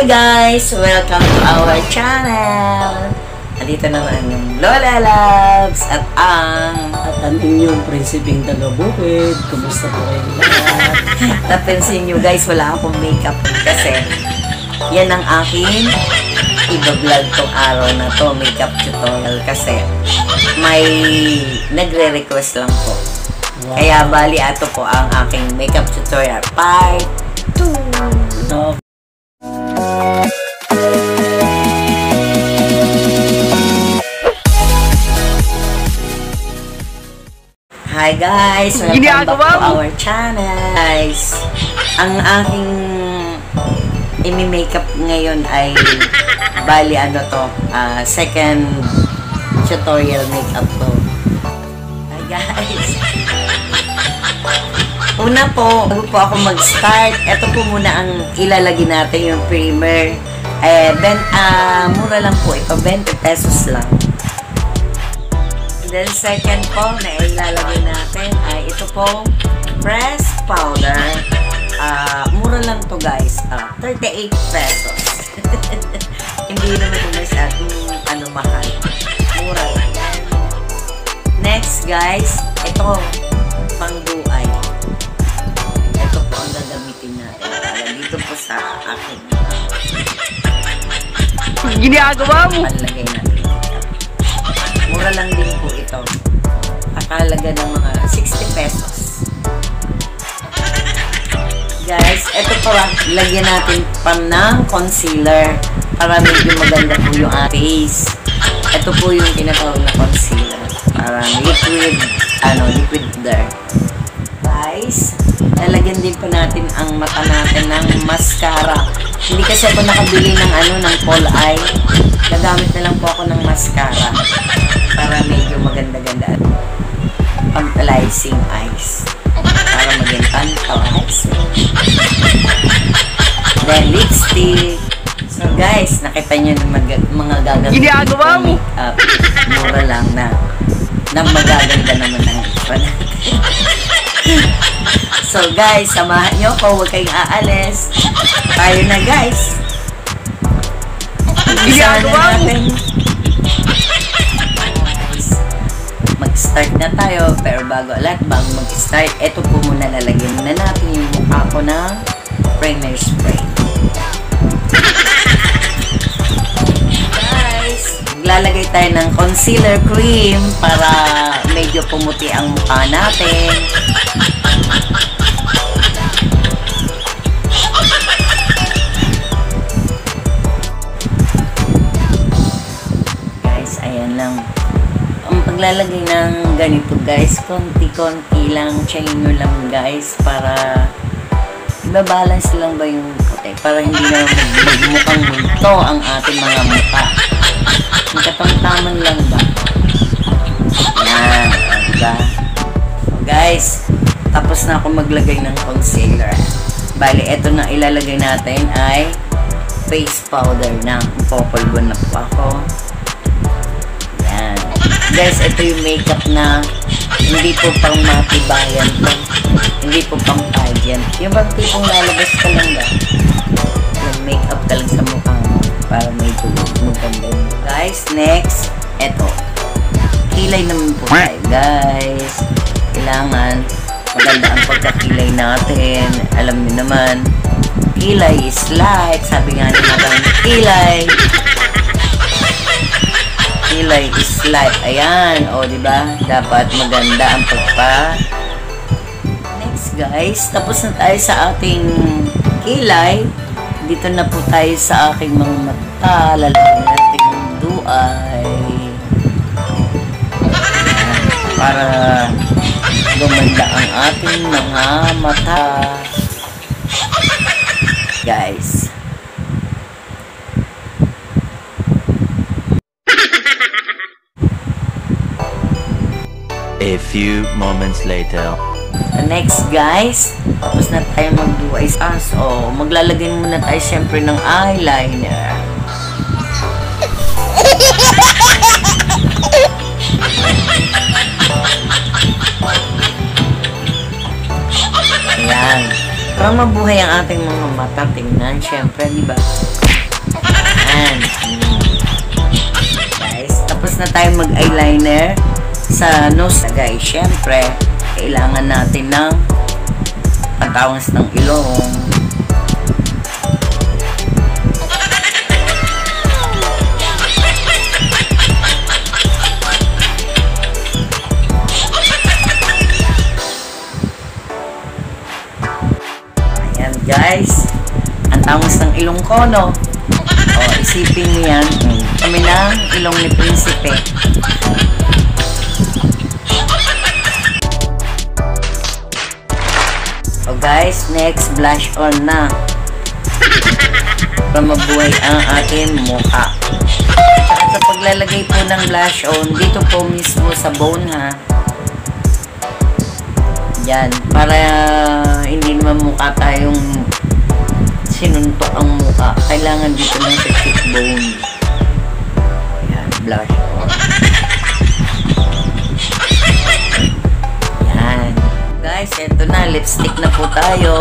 Hi guys! Welcome to our channel! Andito naman yung Lola Loves at ang At ang inyong prinsipeng taga-bukid, kumusta po kayo lahat? napansin nyo guys, wala akong makeup kasi yan ang akin i-vlog tong araw na to, makeup tutorial kasi may nagre-request lang po. Wow. Kaya bali ato po ang aking makeup tutorial part 2. So, Hi guys! Welcome back to our channel. Guys, ang aking imi-makeup ngayon ay bali ano to, ah, second tutorial makeup to. Hi guys! Una po, bago po ako mag-start, ito po muna ang ilalagay natin yung primer. Eh, ben, ah, mura lang po ito, 20 pesos lang. Then second po na ilalagay natin ay ito pong pressed powder. Ah, mura lang to guys. Ah, 38 pesos. Hindi naman ito guys at mm, ano mahal. Mura lang. Next guys, ito pang duay. Ito po ang gagamitin natin para dito po sa akin. Ginagawa mo. Panlagay natin. Mura lang din ito. Akalaga ng mga 60 pesos. Guys, ito pa lagyan natin pa ng concealer para medyo maganda po yung face. Ito po yung tinatawag na concealer. Parang liquid, ano, liquid there. Guys, lalagyan din po natin ang mata natin ng mascara. Hindi kasi ako nakabili ng ano, ng fall eye. Gagamit na lang po ako ng mascara para medyo maganda-ganda at pantalizing eyes. Para maging pantalizing. Then, lipstick. So, guys, nakita nyo na mag mga gagawin Ginagawa mo. makeup. Mura lang na na magaganda naman ang natin. so, guys, samahan nyo ko. Huwag kayong aalis. Tayo na, guys. Ginagawa na mo. Mag-start na tayo. Pero bago lahat, bago mag-start, eto po muna lalagyan na natin yung mukha ko ng primer spray. Guys, maglalagay tayo ng concealer cream para medyo pumuti ang mukha natin. Ang paglalagay ng ganito guys, konti-konti lang, chain nyo lang guys, para ibabalance lang ba yung puti, para hindi na mag- magmukhang multo ang ating mga mukha. Magkatamtaman lang ba? Yan, diba? So guys, tapos na ako maglagay ng concealer. Bali, eto na ilalagay natin ay face powder na. Popolvo na po ako. Guys, ito yung makeup na hindi po pang matibayan to. Hindi po pang pageant. Yung bang tipong lalabas ka lang ba? Yung makeup ka lang sa mukha mo para may tulog mo ganda. Guys, next, eto. Kilay naman po tayo, guys. Kailangan maganda ang pagkakilay natin. Alam niyo naman, kilay is life. Sabi nga ni Madam, kilay kilay is life. Ayan, o, di ba? Dapat maganda ang pagpa. Next, guys, tapos na tayo sa ating kilay. Dito na po tayo sa aking mga mata. Lalagyan natin yung duay. Para gumanda ang ating mga mata. Guys. A few moments later. Uh, Next guys, tapos na tayo magduay sa so maglalagay muna tayo syempre ng eyeliner. Ayan. Para mabuhay ang ating mga mata, tingnan, syempre, di ba? Yan. Mm. Guys, tapos na tayo mag-eyeliner sa nose guys. Siyempre, kailangan natin ng patawas ng ilong. Ayan guys, ang tangos ng ilong ko, no? O, isipin mo yan, kami ng ilong ni Prinsipe. Guys, next blush on na. Para mabuhay ang ating mukha. At sa paglalagay po ng blush on, dito po mismo sa bone ha. Yan, para hindi naman mukha tayong sinuntok ang mukha. Kailangan dito lang sa cheekbone. Yan, blush on. Guys, eto na. Lipstick na po tayo.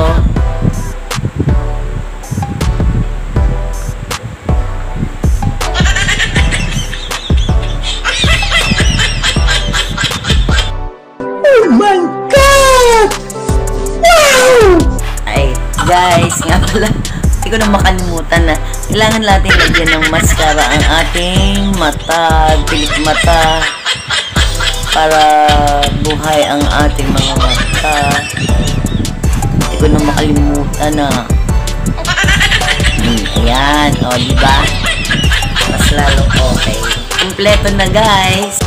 Ay, guys, nga pala, hindi ko na makalimutan na kailangan natin lagyan ng mascara ang ating mata, pilik mata, para buhay ang ating mga mata. Hindi ko na makalimutan na. Hmm, ayan, o, di ba? Mas lalong okay. Kompleto na, guys.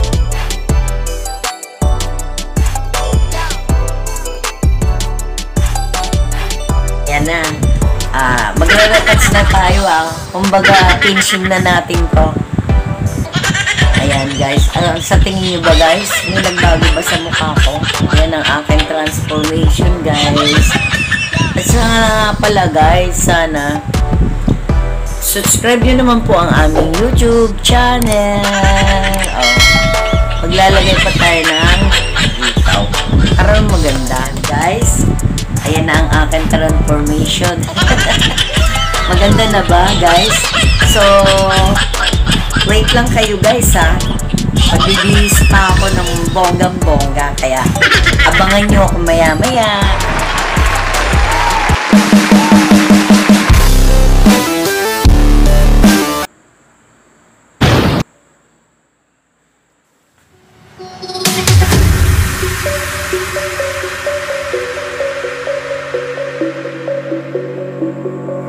Yan na. Ah, magre-retouch na tayo ah. Kumbaga, finishing na natin to. Ayan guys. Ah, sa tingin nyo ba guys? May nagbago ba sa mukha ko? Ayan ang aking transformation guys. At sa nga pala guys, sana subscribe nyo naman po ang aming YouTube channel. Oh, maglalagay pa tayo ng ikaw. Karoon maganda guys. Ayan na ang aking transformation. Maganda na ba, guys? So, wait lang kayo, guys, ha? Magbibihis pa ako ng bonggang-bongga. Kaya, abangan nyo ako maya-maya. When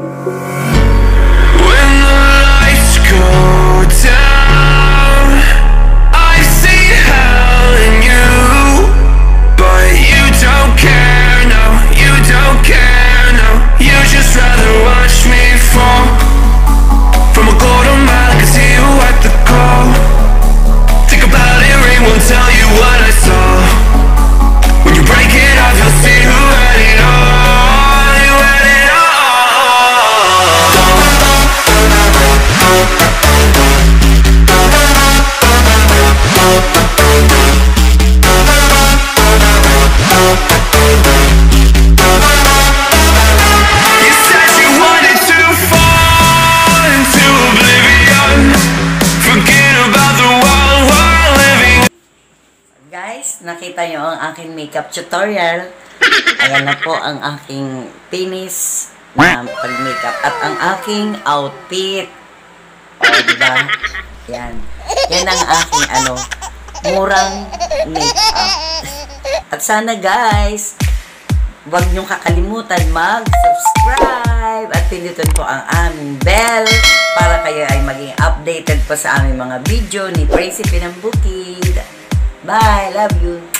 nakita nyo ang aking makeup tutorial. Ayan na po ang aking finish na pag-makeup at ang aking outfit. O, diba? Yan. Yan ang aking ano, murang makeup. At sana guys, huwag niyong kakalimutan mag-subscribe at pindutin po ang aming bell para kayo ay maging updated po sa aming mga video ni Prinsipe ng Bukid. Bye! Love you!